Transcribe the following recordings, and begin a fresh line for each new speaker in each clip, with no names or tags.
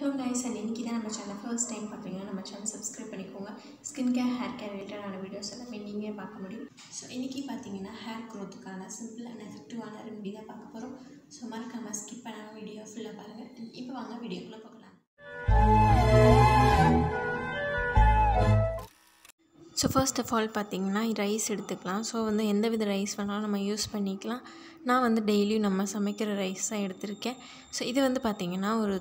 Hello guys and இன்றைக்கி தான் நம்ம சேனல் ஃபர்ஸ்ட் டைம் பார்த்தீங்கன்னா நம்ம சேனல் சப்ஸ்கிரைப் பண்ணிக்கோங்க. ஸ்கின் கேர் ஹேர் கேர் ரிலேட்டடான வீடியோஸ் எல்லாமே நீங்கள் பார்க்க முடியும். ஸோ இன்றைக்கி பார்த்தீங்கன்னா ஹேர் க்ரோத்துக்கான சிம்பிள் அண்ட் எஃபெக்டிவான ரெமெடி தான் பார்க்க போகிறோம் ஸோ மறக்காமல் ஸ்கிப் பண்ணாமல் வீடியோ ஃபுல்லாக பாருங்கள் இப்போ வாங்க வீடியோக்குள்ளே பார்க்கலாம் ஸோ ஃபர்ஸ்ட் ஆஃப் ஆல் பார்த்திங்கன்னா ரைஸ் எடுத்துக்கலாம். ஸோ வந்து எந்த வித ரைஸ் வேணாலும் நம்ம யூஸ் பண்ணிக்கலாம். நான் வந்து டெய்லியும் நம்ம சமைக்கிற ரைஸ் தான் எடுத்திருக்கேன். ஸோ இது வந்து பார்த்திங்கன்னா ஒரு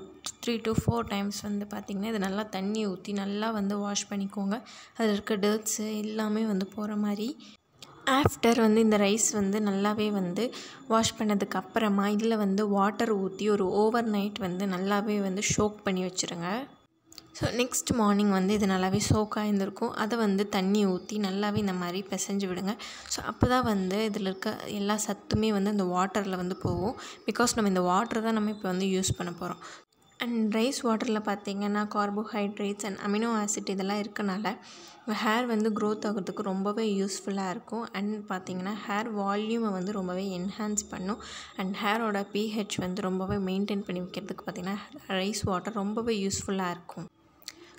த்ரீ டு ஃபோர் டைம்ஸ் வந்து பார்த்திங்கன்னா இது நல்லா தண்ணி ஊற்றி நல்லா வந்து வாஷ் பண்ணிக்கோங்க. அதில் இருக்க டர்ட்ஸு எல்லாமே வந்து போகிற மாதிரி. ஆஃப்டர் வந்து இந்த ரைஸ் வந்து நல்லாவே வந்து வாஷ் பண்ணதுக்கு அப்புறமா இதில் வந்து வாட்டர் ஊற்றி ஒரு ஓவர் நைட் வந்து நல்லாவே வந்து ஷோக் பண்ணி வச்சுருங்க. ஸோ நெக்ஸ்ட் மார்னிங் வந்து இது நல்லாவே சோக்காயிருந்திருக்கும் அதை வந்து தண்ணி ஊற்றி நல்லாவே இந்த மாதிரி பிசைஞ்சு விடுங்க. ஸோ அப்போ தான் வந்து இதில் இருக்க எல்லா சத்துமே வந்து அந்த வாட்டரில் வந்து போகும். பிகாஸ் நம்ம இந்த வாட்டர் தான் நம்ம இப்போ வந்து யூஸ் பண்ண போகிறோம் அண்ட் ரைஸ் வாட்டரில் பார்த்திங்கன்னா கார்போஹைட்ரேட்ஸ் அண்ட் அமினோ ஆசிட் இதெல்லாம் இருக்கனால உங்கள் ஹேர் வந்து க்ரோத் ஆகிறதுக்கு ரொம்பவே யூஸ்ஃபுல்லாக இருக்கும். அண்ட் பார்த்திங்கன்னா ஹேர் வால்யூமை வந்து ரொம்பவே என்ஹான்ஸ் பண்ணும். அண்ட் ஹேரோட பிஹெச் வந்து ரொம்பவே மெயின்டைன் பண்ணி வைக்கிறதுக்கு பார்த்திங்கன்னா ரைஸ் வாட்டர் ரொம்பவே யூஸ்ஃபுல்லாக இருக்கும்.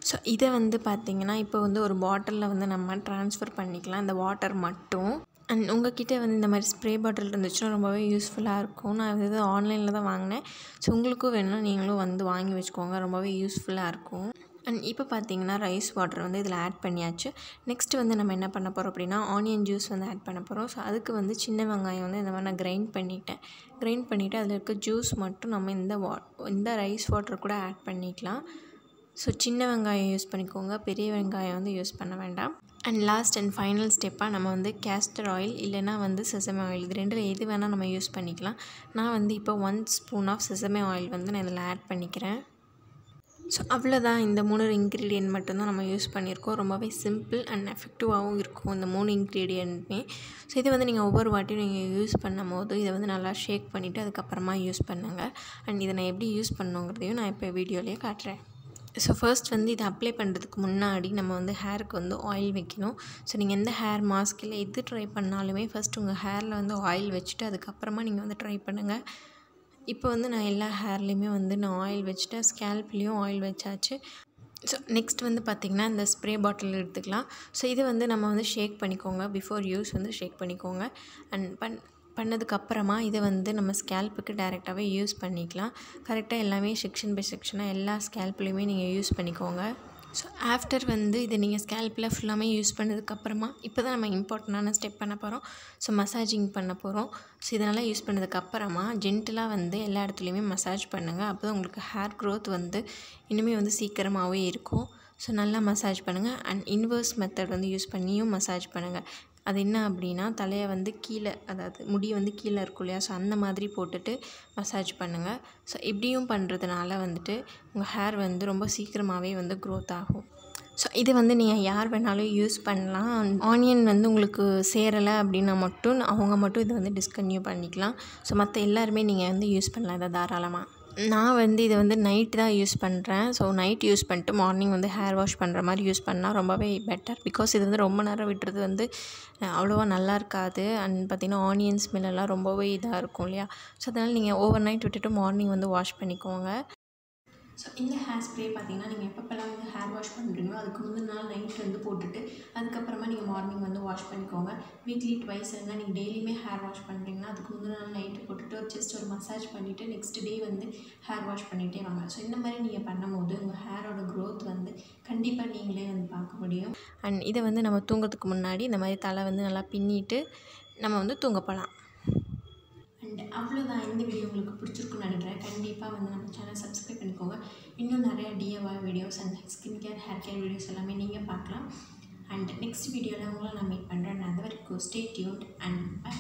ஸோ இதை வந்து பார்த்திங்கன்னா இப்போ வந்து ஒரு பாட்டிலில் வந்து நம்ம ட்ரான்ஸ்ஃபர் பண்ணிக்கலாம். இந்த வாட்டர் மட்டும். அண்ட் உங்ககிட்ட வந்து இந்த மாதிரி ஸ்ப்ரே பாட்டில் இருந்துச்சுன்னா ரொம்பவே யூஸ்ஃபுல்லாக இருக்கும். நான் இது ஆன்லைனில் தான் வாங்கினேன். ஸோ உங்களுக்கும் வேணும்னா நீங்களும் வந்து வாங்கி வச்சுக்கோங்க. ரொம்பவே யூஸ்ஃபுல்லாக இருக்கும். அண்ட் இப்போ பார்த்தீங்கன்னா ரைஸ் வாட்டர் வந்து இதில் ஆட் பண்ணியாச்சு. நெக்ஸ்ட் வந்து நம்ம என்ன பண்ண போகிறோம் அப்படின்னா ஆனியன் ஜூஸ் வந்து ஆட் பண்ண போகிறோம் ஸோ அதுக்கு வந்து சின்ன வெங்காயம் வந்து இந்த மாதிரி நான் கிரைண்ட் பண்ணிட்டேன். கிரைண்ட் பண்ணிவிட்டு அதில் இருக்க ஜூஸ் மட்டும் நம்ம இந்த வா இந்த ரைஸ் வாட்டர் கூட ஆட் பண்ணிக்கலாம். ஸோ சின்ன வெங்காயம் யூஸ் பண்ணிக்கோங்க. பெரிய வெங்காயம் வந்து யூஸ் பண்ண வேண்டாம். அண்ட் லாஸ்ட் அண்ட் ஃபைனல் ஸ்டெப்பாக நம்ம வந்து கேஸ்டர் ஆயில் இல்லைனா வந்து செசமே ஆயில் இது ரெண்டில் எது வேணால் நம்ம யூஸ் பண்ணிக்கலாம். நான் வந்து இப்போ one spoon of sesame oil வந்து நான் இதில் ஆட் பண்ணிக்கிறேன். ஸோ அவ்வளோதான் இந்த மூணு இன்க்ரீடியன்ட் மட்டும்தான் நம்ம யூஸ் பண்ணியிருக்கோம். ரொம்பவே சிம்பிள் அண்ட் எஃபெக்டிவாகவும் இருக்கும் இந்த மூணு இன்க்ரீடியண்ட்டுமே ஸோ இதை வந்து நீங்கள் ஒவ்வொரு வாட்டியும் நீங்கள் யூஸ் பண்ணும் போது இதை வந்து நல்லா ஷேக் பண்ணிவிட்டு அதுக்கப்புறமா யூஸ் பண்ணுங்கள் அண்ட் இதை நான் எப்படி யூஸ் பண்ணுங்கிறதையும் நான் இப்போ வீடியோலேயே காட்டுறேன். ஸோ ஃபர்ஸ்ட் வந்து இதை அப்ளை பண்ணுறதுக்கு முன்னாடி நம்ம வந்து ஹேருக்கு வந்து ஆயில் வைக்கணும். ஸோ நீங்கள் எந்த ஹேர் மாஸ்க் இல்லை எது ட்ரை பண்ணாலுமே ஃபஸ்ட் உங்கள் ஹேரில் வந்து ஆயில் வச்சுட்டு அதுக்கப்புறமா நீங்கள் வந்து ட்ரை பண்ணுங்கள் இப்போ வந்து நான் எல்லா ஹேர்லேயுமே வந்து நான் ஆயில் வச்சுட்டேன் ஸ்கேல்ப்லேயும் ஆயில் வச்சாச்சு. ஸோ நெக்ஸ்ட் வந்து பார்த்திங்கன்னா இந்த ஸ்ப்ரே பாட்டில் எடுத்துக்கலாம். ஸோ இது வந்து நம்ம வந்து ஷேக் பண்ணிக்கோங்க. பிஃபோர் யூஸ் வந்து ஷேக் பண்ணிக்கோங்க. அண்ட் பண் பண்ணதுக்கப்புறமா இதை வந்து நம்ம ஸ்கேல்ப்புக்கு டைரெக்டாகவே யூஸ் பண்ணிக்கலாம். கரெக்டாக எல்லாமே செக்ஷன் பை செக்ஷனாக எல்லா ஸ்கேல்ப்லேயுமே நீங்கள் யூஸ் பண்ணிக்கோங்க. ஸோ ஆஃப்டர் வந்து இதை நீங்கள் ஸ்கேல்ப்பில் ஃபுல்லாமே யூஸ் பண்ணதுக்கப்புறமா இப்போ தான் நம்ம இம்பார்ட்டண்டான ஸ்டெப் பண்ண போகிறோம் ஸோ மசாஜிங் பண்ண போகிறோம் ஸோ இதனால் யூஸ் பண்ணதுக்கப்புறமா ஜென்டலாக வந்து எல்லா இடத்துலையுமே மசாஜ் பண்ணுங்கள் அப்போ தான் உங்களுக்கு ஹேர் க்ரோத் வந்து இன்னுமே வந்து சீக்கிரமாகவே இருக்கும். ஸோ நல்லா மசாஜ் பண்ணுங்கள் அண்ட் இன்வர்ஸ் மெத்தட் வந்து யூஸ் பண்ணியும் மசாஜ் பண்ணுங்கள் அது என்ன அப்படின்னா தலையை வந்து கீழே அதாவது முடி வந்து கீழே இருக்கும் இல்லையா? ஸோ அந்த மாதிரி போட்டுட்டு மசாஜ் பண்ணுங்கள் ஸோ இப்படியும் பண்ணுறதுனால வந்துட்டு உங்கள் ஹேர் வந்து ரொம்ப சீக்கிரமாகவே வந்து க்ரோத் ஆகும். ஸோ இது வந்து நீங்கள் யார் வேணாலும் யூஸ் பண்ணலாம். ஆனியன் வந்து உங்களுக்கு சேரலை அப்படின்னா மட்டும் அவங்க மட்டும் இதை வந்து டிஸ்கன்யூ பண்ணிக்கலாம். ஸோ மற்ற எல்லாருமே நீங்கள் வந்து யூஸ் பண்ணலாம் இதை தாராளமாக நான் வந்து இதை வந்து நைட்டு தான் யூஸ் பண்ணுறேன் ஸோ நைட் யூஸ் பண்ணிட்டு மார்னிங் வந்து ஹேர் வாஷ் பண்ணுற மாதிரி யூஸ் பண்ணால் ரொம்பவே பெட்டர் பிகாஸ் இது வந்து ரொம்ப நேரம் விட்டுறது வந்து அவ்வளோவா நல்லா இருக்காது. அண்ட் பார்த்திங்கன்னா ஆனியன் ஸ்மெல்லாம் ரொம்பவே இதாக இருக்கும் இல்லையா? ஸோ அதனால் நீங்கள் ஓவர் நைட் விட்டுட்டு மார்னிங் வந்து வாஷ் பண்ணிக்கோங்க. ஸோ இந்த ஹேர் ஸ்ப்ரே பார்த்தீங்கன்னா நீங்கள் எப்பப்பெல்லாம் வந்து ஹேர் வாஷ் பண்ணுறீங்களோ அதுக்கு முந்தின நாள் நைட் வந்து போட்டுட்டு அதுக்கப்புறமா நீங்கள் மார்னிங் வந்து வாஷ் பண்ணிக்கோங்க. வீக்லி ட்வைஸ் இல்லைனா நீங்கள் டெய்லியுமே ஹேர் வாஷ் பண்ணுறீங்கன்னா அதுக்கு முந்தின நாள் நைட்டு போட்டுட்டு ஒரு ஜஸ்ட் ஒரு மசாஜ் பண்ணிவிட்டு நெக்ஸ்ட் டே வந்து ஹேர் வாஷ் பண்ணிகிட்டே வாங்க. ஸோ இந்த மாதிரி நீங்கள் பண்ணும்போது உங்கள் ஹேரோட க்ரோத் வந்து கண்டிப்பாக நீங்களே வந்து பார்க்க முடியும். அண்ட் இதை வந்து நம்ம தூங்கிறதுக்கு முன்னாடி இந்த மாதிரி தலை வந்து நல்லா பின்னிட்டு நம்ம வந்து தூங்க போகலாம். அண்ட் அவ்வளோதான் இந்த வீடியோ உங்களுக்கு பிடிச்சிருக்குன்னு நினைக்கிறேன். கண்டிப்பாக வந்து நம்ம சேனல் சப்ஸ்கிரைப் பண்ணிக்கோங்க. இன்னும் நிறைய DIY videos and skin care hair care videos எல்லாமே நீங்கள் பார்க்கலாம். அண்ட் நெக்ஸ்ட் வீடியோவில் உங்களை நான் மீட் பண்ணுறேன் அது வரைக்கும் ஸ்டே டியூன் அண்ட் பை